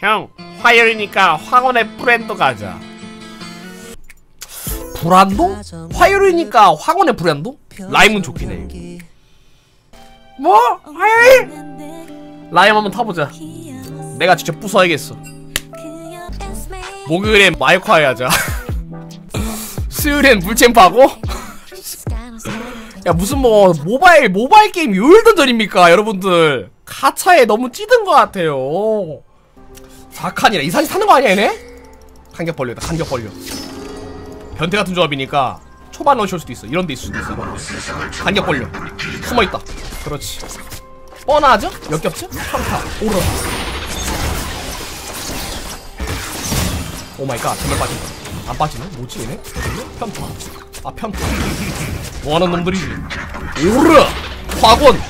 형 화요일이니까 황혼의 브랜드 가자 불안도? 화요일이니까 황혼의 브랜드? 라임은 좋긴 해 뭐? 화요일? 라임 한번 타보자 내가 직접 부숴야겠어 목요일엔 마이크 해야자 수요일엔 물챔프하고 야 무슨 뭐 모바일 모바일 게임 요일 던전입니까 여러분들? 가차에 너무 찌든 것 같아요. 4칸이라 이사시 타는 거 아니야 얘네? 간격 벌려다 간격 벌려. 변태 같은 조합이니까 초반 넣으실 수도 있어. 이런 데 있을 수도 있어. 간격 벌려. 숨어있다. 그렇지. 뻔하죠? 역겹죠? 평타. 오르 오마이갓. 정말 빠진다. 안 빠지네? 뭐지 얘네? 편타 아 편타 뭐하는 놈들이지 오르 화곤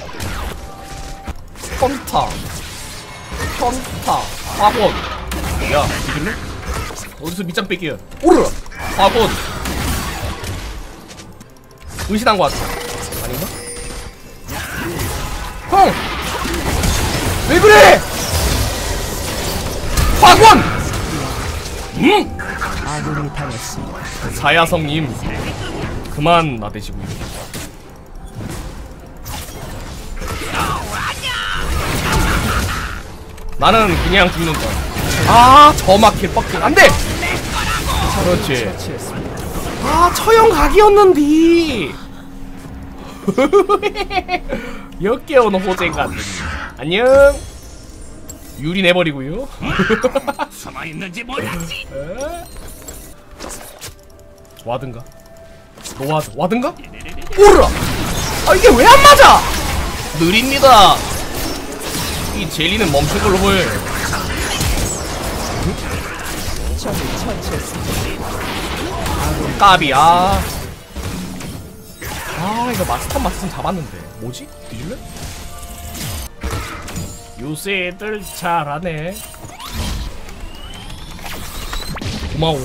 편타 편타 화곤 야 이길래? 어디서 밑장 뺏기야 오르 화곤 의심한 것 같아 아닌가? 형! 왜 그래! 화곤! 음! 아군이 당했습니다. 사야성님 그만 나대시고요 나는 그냥 죽는 거야. 아 저막힐 뻑길 안돼! 그렇지. 아 처형 각이었는디 역겨운 같은 안녕. 유리 내버리고요. 숨어있는지 몰랐지 와든가? 너 와드 와든가? 오라! 아 이게 왜 안 맞아? 느립니다. 이 젤리는 멈춘 걸로 보여. 까비야. 아 이거 마스터 마스터 잡았는데 뭐지? 뒤질래? 요새 애들 잘하네. 고마워.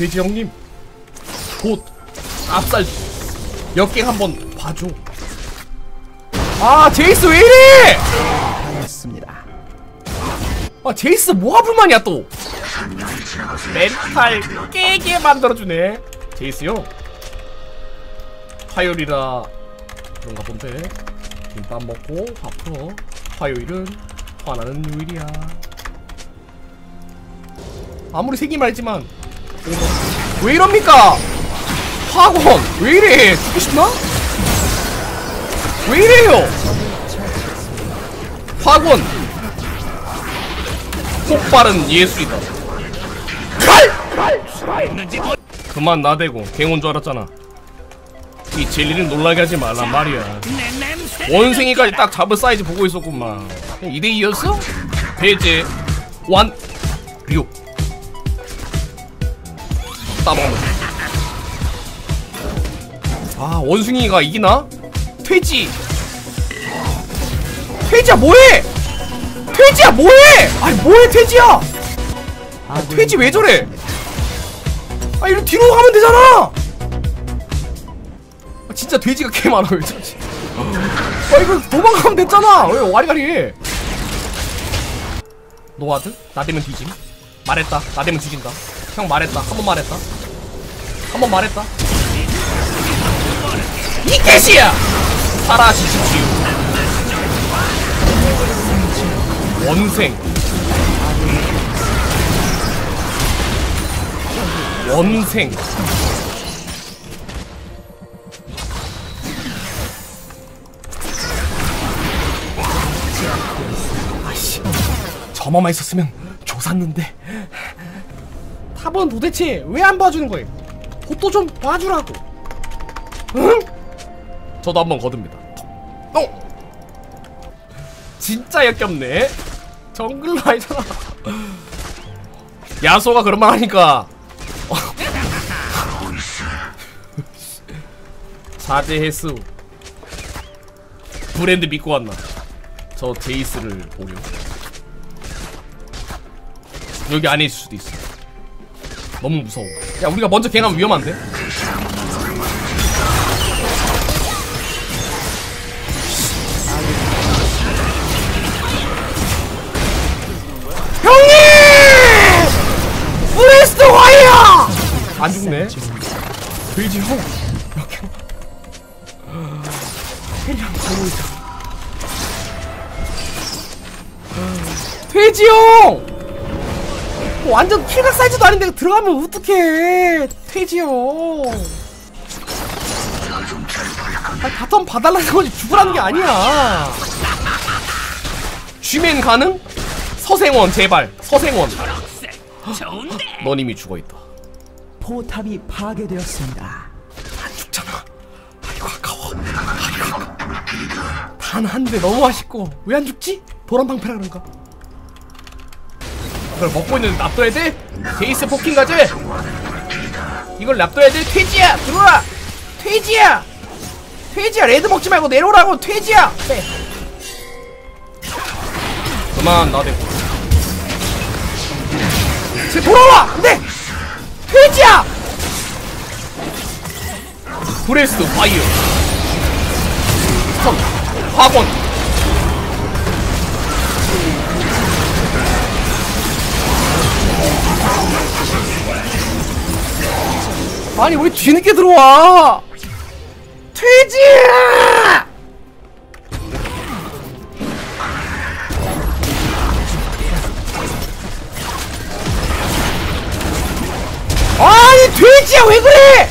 돼지 형님 곧 압살 역갱 한번 봐줘. 아 제이스 왜 이래? 당했습니다. 아 제이스 뭐가 불만이야 또? 멘탈 깨게 만들어주네. 제이스 형. 화요일이라 그런가 본데. 김밥 먹고 밥 풀어. 화요일은 화나는 요일이야. 아무리 세기 말지만 왜 이럽니까? 학원 왜 이래? 죽고 싶나? 왜 이래요? 학원 폭발은 예술이다. 그만 나대고 갱온 줄 알았잖아. 이 젤리를 놀라게 하지 말란 말이야. 원숭이까지 딱 잡을 사이즈 보고 있었구만. 2대2였어? 배제 완 류. 따먹는. 아 원숭이가 이기나? 퇴지. 퇴지야 뭐해? 퇴지야 뭐해? 아니 뭐해 퇴지야? 아, 퇴지 왜 저래? 아 이리 뒤로 가면 되잖아. 아, 진짜 돼지가 개 많아 왜 저지? 아 이거 도망가면 됐잖아. 왜 와리가리? no ward 나대면 뒤짐. 말했다. 나대면 뒤진다. 형 말했다. 한 번 말했다. 한 번 말했다. 이 개시야. 사라지십시오. 원생. 원생. 저만만 있었으면 조샀는데. 탑은 도대체 왜 안 봐주는 거예요? 보또 좀 봐주라고. 응? 저도 한번 거듭니다. 어? 진짜 역겹네. 정글러 아니잖아. 야소가 그런 말 하니까. 사제 횟수. 브랜드 믿고 왔나? 저 제이스를 보려. 여기 안에 있을 수도 있어. 너무 무서워 야 우리가 먼저 갱하면 위험한데? 형님! breast fire! 안 죽네 돼지 형 이렇게 그냥 보고 있다 돼지형! 뭐 완전 kill각 사이즈도 아닌데 들어가면 어떡해 형. 아니 bottom 봐달라는 거지 죽으라는 게 아니야. 쥐맨 가능? 서생원 제발 서생원. 넌 이미 죽어있다. 포탑이 파괴되었습니다. 안 죽잖아. 아이고 아까워. 아이고. 단한대 너무 아쉽고 왜 안 죽지? 도란 방패라 그런가? 이걸 먹고 있는데 납둬야 돼? 제이스 poking 가지? 이걸 납둬야 돼? 돼지야 들어와! 돼지야! 돼지야 red 먹지 말고 내려오라고 돼지야! 빼. 그만 나대고 쟤 돌아와! 안돼! 퇴지야! 브레스트 파이어 스턴 학원 아니 왜 뒤늦게 들어와. 퇴지! 아니 돼지야 왜 그래?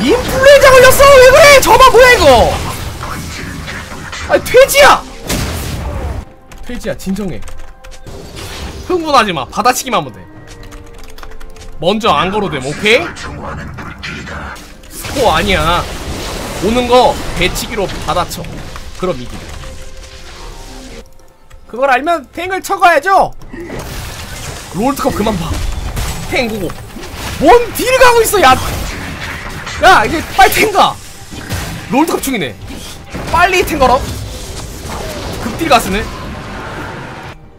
인플루엔자 걸렸어? 왜 그래? 저봐 뭐야 이거? 아니 돼지야! 돼지야 진정해. 흥분하지마. 받아치기만 하면 돼 먼저 안 걸어도 돼 오케이? 스코어 아니야. 오는 거 배치기로 받아쳐. 그럼 이기네. 그걸 알면 탱을 쳐가야죠. 롤드컵 그만 봐. 탱구고. 뭔 딜을 가고 있어 야. 야 이제 빨리 탱가. 롤드컵 중이네. 빨리 탱거러 급딜 가스네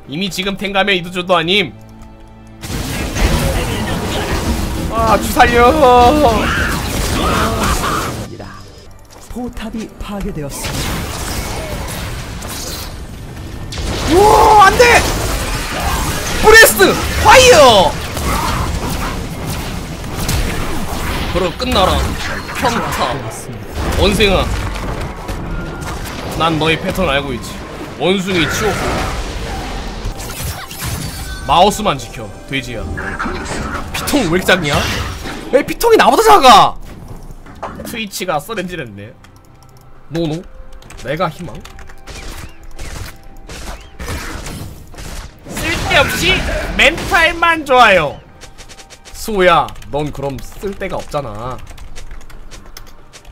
이미 지금 탱가면 이도저도 아님 아 주살려. 포탑이 파괴되었습니다. 우와 안 돼! Breast! Fire! 그럼 끝나라. 평타. 원생아. 난 너의 패턴 알고 있지. 원숭이 치워 마우스만 지켜 돼지야. 피통 왜 이렇게 작냐? 왜 피통이 나보다 작아? 트위치가 써렌지랬네. 노노? 내가 희망? 쓸데없이 멘탈만 좋아요. 수호야 넌 그럼 쓸데가 없잖아.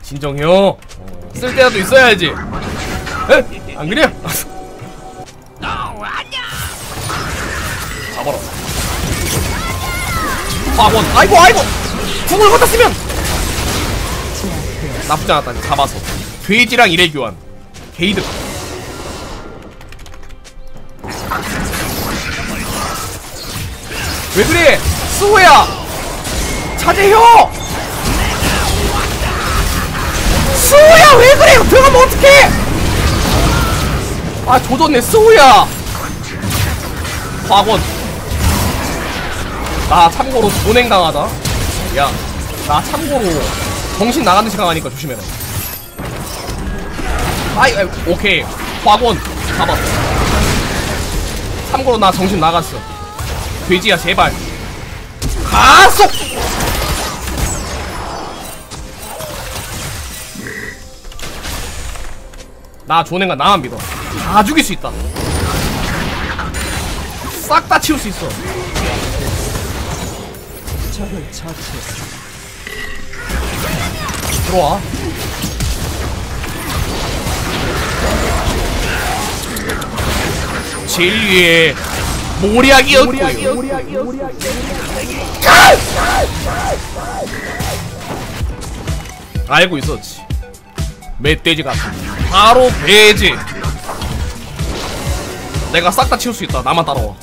진정해요 어, 쓸데라도 있어야지. 에? 안 그래? 화원 아이고 아이고. 궁을 갖다 쓰면. 나쁘지 않았다 잡아서. 돼지랑 일회 교환. 게이드 왜 그래? 수호야! 차재효! 수호야 왜 그래? 들어가면 어떡해? 아 조졌네 수호야! 학원 나 참고로 보냉당하다. 야 나 참고로 정신 나가는 시간 하니까 조심해라. 아이, 아이 오케이. 학원 잡았어 참고로 나 정신 나갔어. 돼지야 제발. 가속 나 조냉가 나만 믿어. 다 죽일 수 있다. 싹 다 치울 수 있어 적을 처치했습니다. 들어와. 진리의 모략이었고요. 알고 있었지. 멧돼지 같은. 바로 돼지. 내가 싹 다 치울 수 있다. 나만 따라와.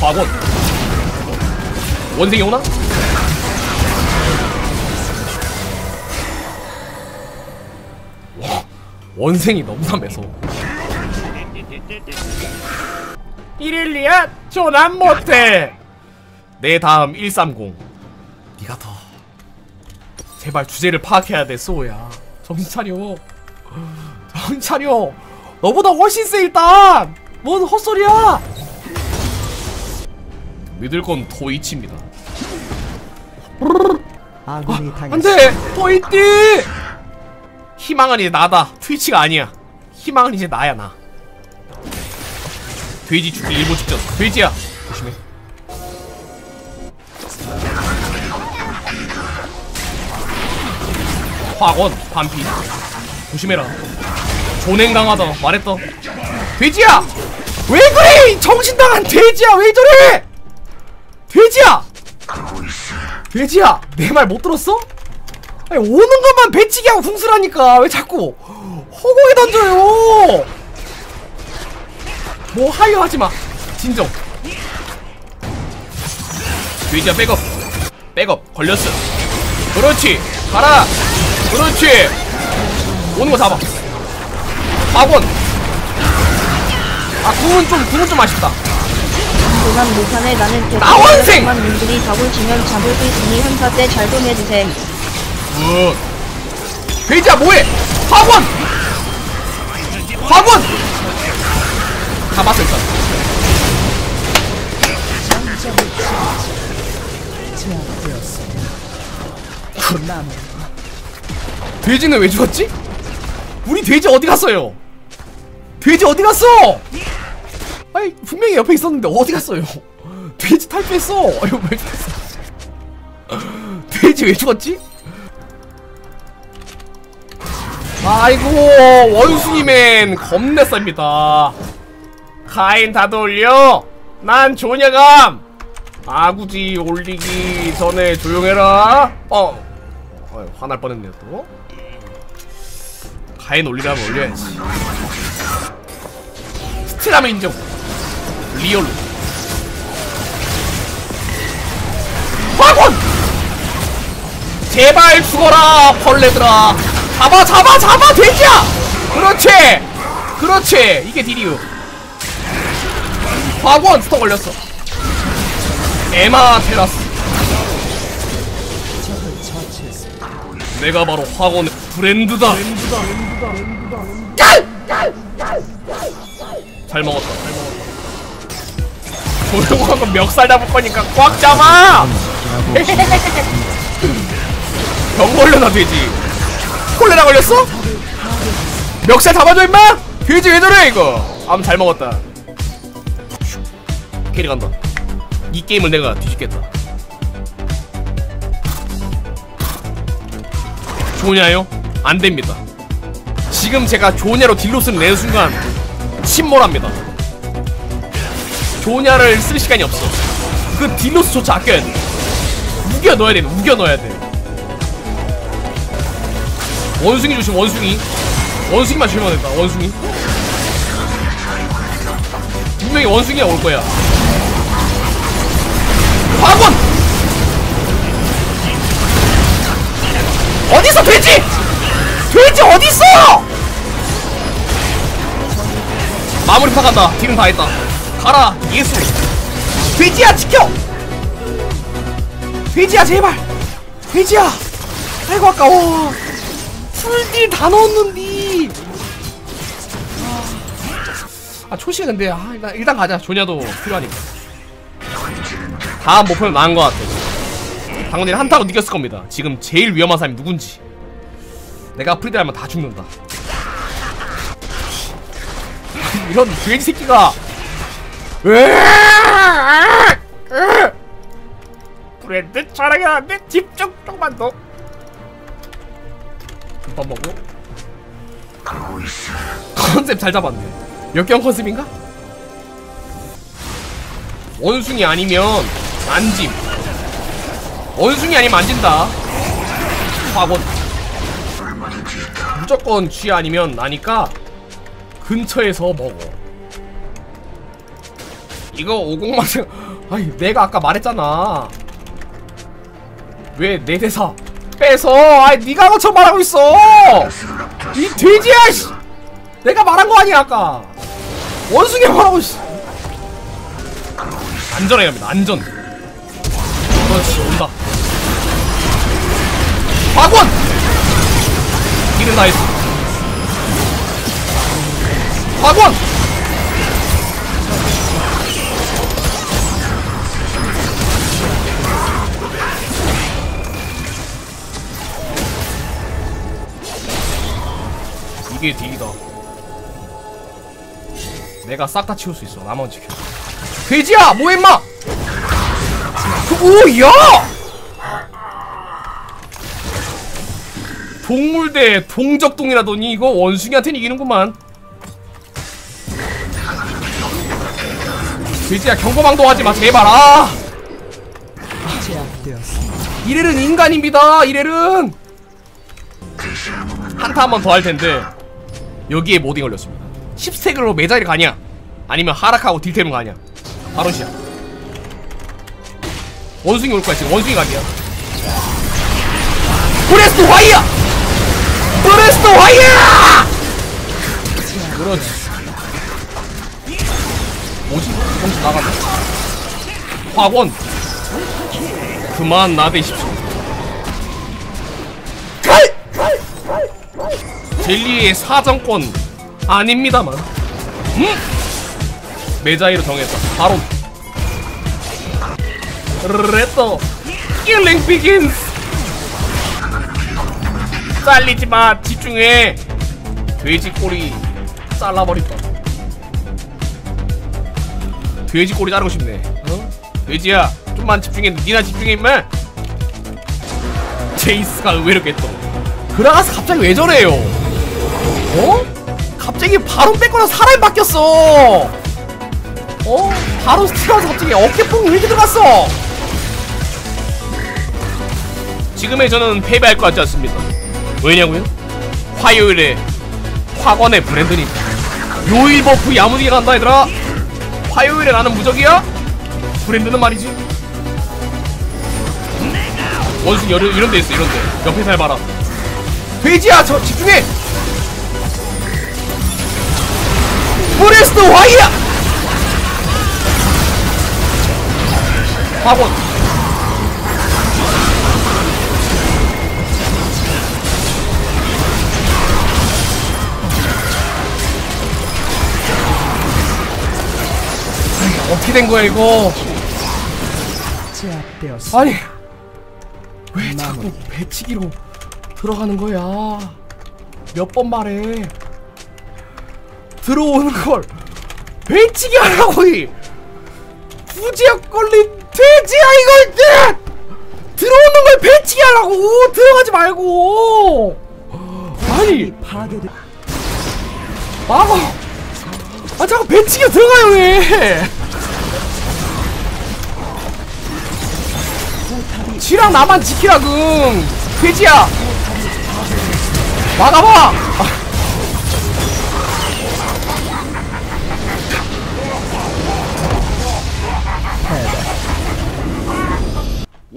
과건. 원생이 오나? 원생이 너무 담해서. 이릴리아 전환 못해! 내 다음 130 네가 더 제발 주제를 파악해야 돼 소야. 정신 차려 정신 차려 너보다 훨씬 세 일단! 뭔 헛소리야! 믿을 건 토이치입니다 아군이 당했습니다. 안돼! 토이띠 희망은 이제 나다. 트위치가 아니야. 희망은 이제 나야 나. 돼지 죽기 일보 직전. 돼지야. 조심해. 화건 반피. 조심해라. 존행 강하다. 말했다. 돼지야! 왜 그래! 이 정신당한 돼지야! 왜 저래! 돼지야 돼지야! 내 말 못 들었어? 아니 오는 것만 배치기 하고 궁수라니까 왜 자꾸 허공에 던져요? 뭐 하려 하지마. 진정. 돼지야 백업. 백업 걸렸어. 그렇지. 가라. 그렇지. 오는 거 잡아. 박원. 아 궁은 좀 궁은 좀 아쉽다 도난 못하네 나는 나원생! 만 님들이 덕을 지면 잡을 수 있으니 한사 때잘좀 해주셈 굿 돼지야 뭐해 박원 박원 잡았어 일단 돼지는 왜 죽었지? 우리 돼지 어디 갔어요? 돼지 어디 갔어? 아니 분명히 옆에 있었는데 어디 갔어요? 돼지 탈피했어. 아유 왜 죽었어? 돼지 왜 죽었지? 아이고 원숭이맨 겁내 쌉니다. 카인 다 돌려. 난 조녀감. 아구지 올리기 전에 조용해라. 어. 어 화날 뻔했네요 또. 가인 올리라면 올려야지. 스틸하면 인정. 리얼로. 화곤! 제발 죽어라 벌레들아. 잡아 잡아 잡아 돼지야. 그렇지. 그렇지. 이게 딜이유. 화곤 스톱 걸렸어. 에마 테라스. 내가 바로 화곤의 브랜드다. 잘 먹었다. 잘 먹었다. 조용한 건 멱살 잡을 거니까 꽉 잡아. 병 걸려나 돼지. 콜레라 걸렸어? 멱살 잡아줘 임마. 돼지 왜 저래 이거. 암 잘 먹었다. carry 간다. 이 게임을 내가 뒤집겠다. 조냐요? 안 됩니다. 지금 제가 조냐로 deal loss를 내는 순간 침몰합니다. 조냐를 쓸 시간이 없어. 그 딜로스조차 아껴야 돼. 우겨 넣어야 돼. 우겨 넣어야 돼. 원숭이 조심. 원숭이. 원숭이만 된다. 원숭이. 분명히 원숭이가 올 거야. 화권! 어디서 돼지! 돼지 어딨어! 마무리 파간다. 딜은 다 했다. 가라, 예수. 돼지야, 지켜! 돼지야, 제발! 돼지야! 아이고, 아까워. 풀딜 다 넣었는디. 아, 초시가 근데, 아, 일단, 일단 가자. 조냐도 필요하니까. 다음 목표는 나은 것 같아. 당연히 한타로 이겼을 겁니다. 지금 제일 위험한 사람이 누군지. 내가 free deal 하면 다 죽는다. 이런 돼지 새끼가. 브랜드 촬영이 안돼 집중 조금만 더. 김밥 먹고. 컨셉 잘 잡았네. 역경 컨셉인가? 원숭이 아니면 안짐. 원숭이 아니면 안 진다. 화곤. 무조건 쥐 아니면 나니까 근처에서 먹어. 이거 50만 아니 내가 아까 말했잖아. 왜 내 대사 빼서? 아니 네가 거쳐 말하고 있어. 이 돼지야 씨. 내가 말한 거 아니야 아까. 원숭이 말하고 씨. 안전해야 합니다. 안전. 그렇지 온다 박원 다 했어 박원 이게 딜이다. 내가 싹 다 치울 수 있어. 나만 지켜. 돼지야! 뭐해 임마! 그, 오야! 동물 대 동적동이라더니 이거 원숭이한테는 이기는구만. 돼지야 경고망도 하지마. 제발 아. 이렐은 인간입니다 이렐은 한타 한 번 더 할 텐데 여기에 모딩 걸렸습니다. 10스택으로 매자리를 가냐? 아니면 하락하고 딜템을 가냐? 바로 시작. 원숭이 올 거야 지금. 원숭이 각이야. 브레스트 화이야 브레스트 화이야 그렇지 뭐지? 정신 나간다 화원. 그만 나대십시오 젤리의 사정권 아닙니다만. 음? 메자이로 정했다 바로 let the killing begins 잘리지마. 집중해. 돼지 꼬리 잘라버린다 돼지 꼬리 자르고 싶네. 어? 돼지야 좀만 집중해. 니나 집중해 임마. 제이스가 의외로 깼어 그라가스 갑자기 왜 저래요 어? 갑자기 바로 뺏거나 사람이 바뀌었어. 어? 바로 스티라서 갑자기 어깨뽕이 왜 이렇게 들어갔어. 지금의 저는 패배할 것 같지 않습니다. 왜냐고요? 화요일에 화관의 브랜드니까 요일 버프 야무지게 간다 얘들아. 화요일에 나는 무적이야? 브랜드는 말이지. 원숭이 이런, 이런 데 있어 이런 데. 옆에 잘 봐라. 돼지야 저 집중해 브레스트 화이야 화원 어떻게 된 거야 이거? 제압되었습니다. 아니 왜 자꾸 배치기로 들어가는 거야? 몇 번 말해 들어오는 걸 배치기 하라고 이 구지역 걸린 돼지야 이거 이제 들어오는 걸 배치기 하라고! 들어가지 말고! 아니! 막아 아 자꾸 배치기 들어가요 왜? 지랑 나만 지키라금 돼지야! 막아봐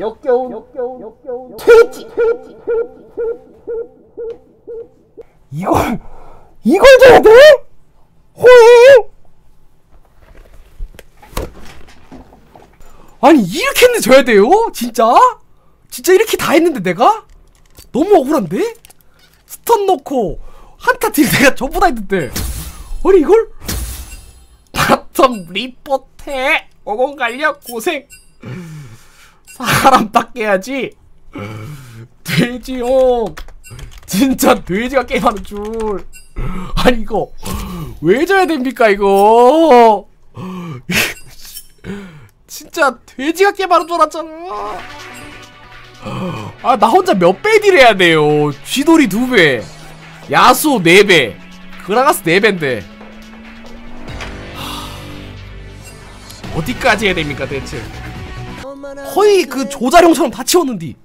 역겨운 역겨운 역겨운 돼지 이걸 이걸 줘야 돼? 호잉 아니 이렇게 했는데 져야 돼요? 진짜? 진짜 이렇게 다 했는데 내가? 너무 억울한데? 스턴 넣고 한타 딜 내가 전부 다 했는데 아니 이걸? 바텀 리포테 오공 갈려 고생 사람 딱 깨야지. 돼지용 진짜 돼지가 게임하는 줄. 아니 이거 왜 져야 됩니까 이거? 진짜 돼지가 게임하는 줄 알았잖아. 아 나 혼자 몇 배 딜해야 돼요. 쥐돌이 두배 야수 네배 그라가스 네배인데. 어디까지 해야 됩니까 대체 거의 그 조자룡처럼 다 치웠는디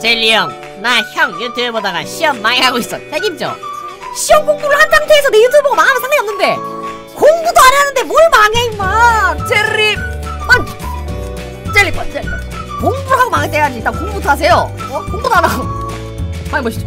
젤리 형, 나 형 유튜브 보다가 시험 하고 있어. 책임져. 시험 공부를 한 상태에서 내 유튜브 보고 망하면 상관이 없는데 공부도 안 하는데 뭘 망해 임마. 젤리, 아, 젤리, 빠, 젤리. 빠. 공부를 하고 망해야지. 일단 공부부터 하세요. 어? 공부도 안 하고. 한번 보시죠.